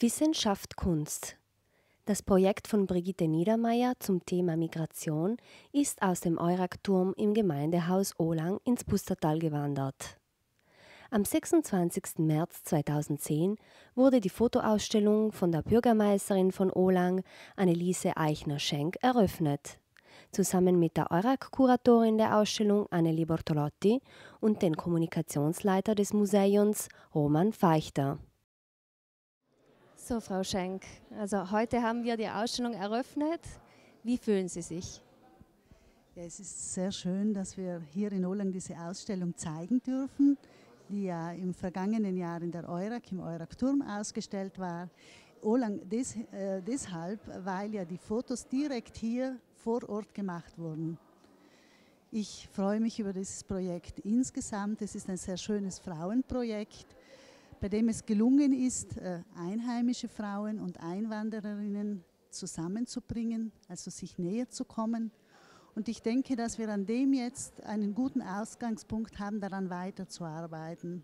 Wissenschaft Kunst. Das Projekt von Brigitte Niedermeyer zum Thema Migration ist aus dem Eurakturm im Gemeindehaus Ohlang ins Pustertal gewandert. Am 26. März 2010 wurde die Fotoausstellung von der Bürgermeisterin von Ohlang, Anneliese Eichner-Schenk, eröffnet. Zusammen mit der Eurak-Kuratorin der Ausstellung Anneli Bortolotti und dem Kommunikationsleiter des Museums Roman Feichter. So, Frau Schenk, also heute haben wir die Ausstellung eröffnet. Wie fühlen Sie sich? Ja, es ist sehr schön, dass wir hier in Olang diese Ausstellung zeigen dürfen, die ja im vergangenen Jahr in der Eurak, im Eurak-Turm ausgestellt war. Olang des, äh, deshalb, weil ja die Fotos direkt hier vor Ort gemacht wurden. Ich freue mich über dieses Projekt insgesamt. Es ist ein sehr schönes Frauenprojekt bei dem es gelungen ist, äh, einheimische Frauen und Einwandererinnen zusammenzubringen, also sich näher zu kommen. Und ich denke, dass wir an dem jetzt einen guten Ausgangspunkt haben, daran weiterzuarbeiten.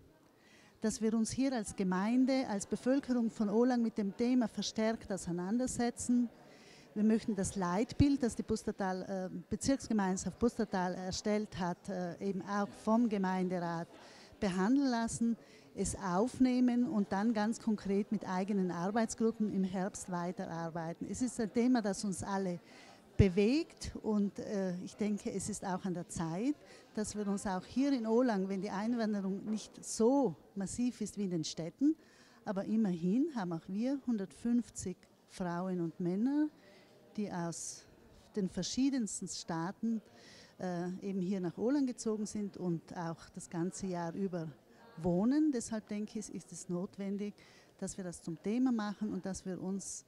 Dass wir uns hier als Gemeinde, als Bevölkerung von Olang mit dem Thema verstärkt auseinandersetzen. Wir möchten das Leitbild, das die Pustertal, äh, Bezirksgemeinschaft Pustertal erstellt hat, äh, eben auch vom Gemeinderat behandeln lassen es aufnehmen und dann ganz konkret mit eigenen Arbeitsgruppen im Herbst weiterarbeiten. Es ist ein Thema, das uns alle bewegt und äh, ich denke, es ist auch an der Zeit, dass wir uns auch hier in Olang, wenn die Einwanderung nicht so massiv ist wie in den Städten, aber immerhin haben auch wir 150 Frauen und Männer, die aus den verschiedensten Staaten äh, eben hier nach Olang gezogen sind und auch das ganze Jahr über wohnen. Deshalb denke ich, ist es notwendig, dass wir das zum Thema machen und dass wir uns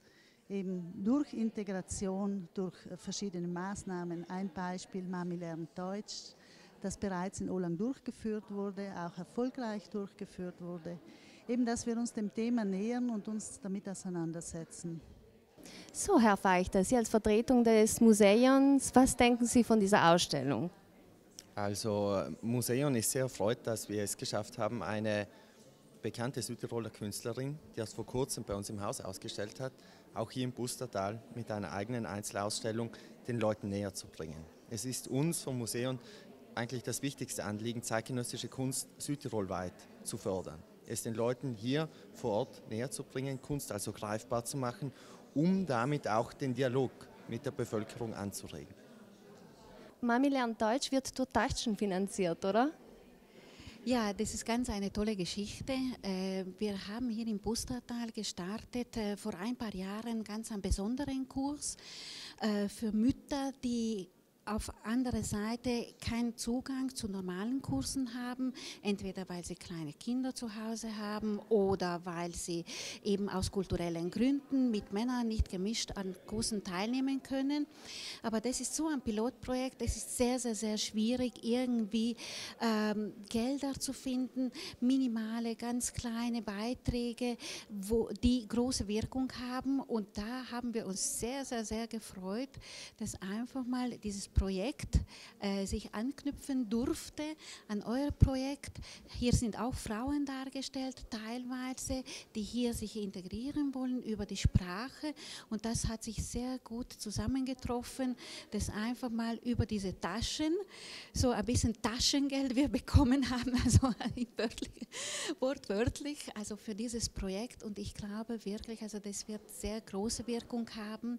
eben durch Integration, durch verschiedene Maßnahmen, ein Beispiel, Mami lernt Deutsch, das bereits in Olang durchgeführt wurde, auch erfolgreich durchgeführt wurde, eben dass wir uns dem Thema nähern und uns damit auseinandersetzen. So, Herr Feichter, Sie als Vertretung des Museums, was denken Sie von dieser Ausstellung? Also Museum ist sehr erfreut, dass wir es geschafft haben, eine bekannte Südtiroler Künstlerin, die erst vor kurzem bei uns im Haus ausgestellt hat, auch hier im Bustertal mit einer eigenen Einzelausstellung den Leuten näher zu bringen. Es ist uns vom Museum eigentlich das wichtigste Anliegen, zeitgenössische Kunst südtirolweit zu fördern. Es den Leuten hier vor Ort näher zu bringen, Kunst also greifbar zu machen, um damit auch den Dialog mit der Bevölkerung anzuregen. Mami lernt Deutsch wird durch Taschen finanziert, oder? Ja, das ist ganz eine tolle Geschichte. Äh, wir haben hier im Bustertal gestartet äh, vor ein paar Jahren ganz einen besonderen Kurs äh, für Mütter, die auf andere Seite keinen Zugang zu normalen Kursen haben, entweder weil sie kleine Kinder zu Hause haben oder weil sie eben aus kulturellen Gründen mit Männern nicht gemischt an Kursen teilnehmen können. Aber das ist so ein Pilotprojekt, es ist sehr, sehr, sehr schwierig, irgendwie ähm, Gelder zu finden, minimale, ganz kleine Beiträge, wo die große Wirkung haben. Und da haben wir uns sehr, sehr, sehr gefreut, dass einfach mal dieses Projekt äh, sich anknüpfen durfte an euer Projekt. Hier sind auch Frauen dargestellt, teilweise, die hier sich integrieren wollen über die Sprache. Und das hat sich sehr gut zusammengetroffen, dass einfach mal über diese Taschen, so ein bisschen Taschengeld wir bekommen haben, also wortwörtlich, also für dieses Projekt. Und ich glaube wirklich, also das wird sehr große Wirkung haben.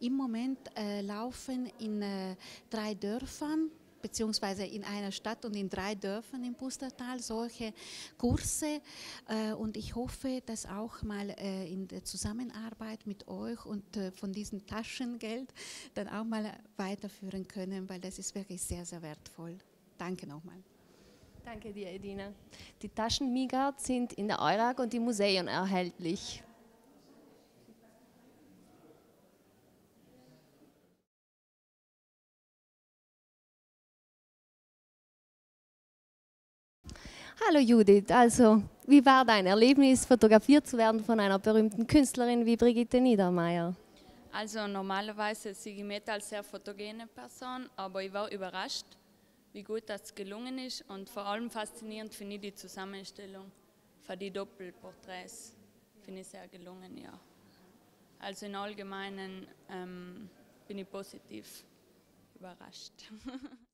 Im Moment äh, laufen in äh, drei Dörfern beziehungsweise in einer Stadt und in drei Dörfern im Pustertal solche Kurse. Äh, und ich hoffe, dass auch mal äh, in der Zusammenarbeit mit euch und äh, von diesem Taschengeld dann auch mal weiterführen können, weil das ist wirklich sehr, sehr wertvoll. Danke nochmal. Danke dir, Edina. Die Taschenmigard sind in der Eulag und im Museum erhältlich. Hallo Judith, also wie war dein Erlebnis, fotografiert zu werden von einer berühmten Künstlerin wie Brigitte Niedermeyer? Also normalerweise sehe ich mich als sehr fotogene Person, aber ich war überrascht, wie gut das gelungen ist und vor allem faszinierend finde ich die Zusammenstellung von die Doppelporträts. finde ich sehr gelungen, ja. Also im Allgemeinen ähm, bin ich positiv überrascht.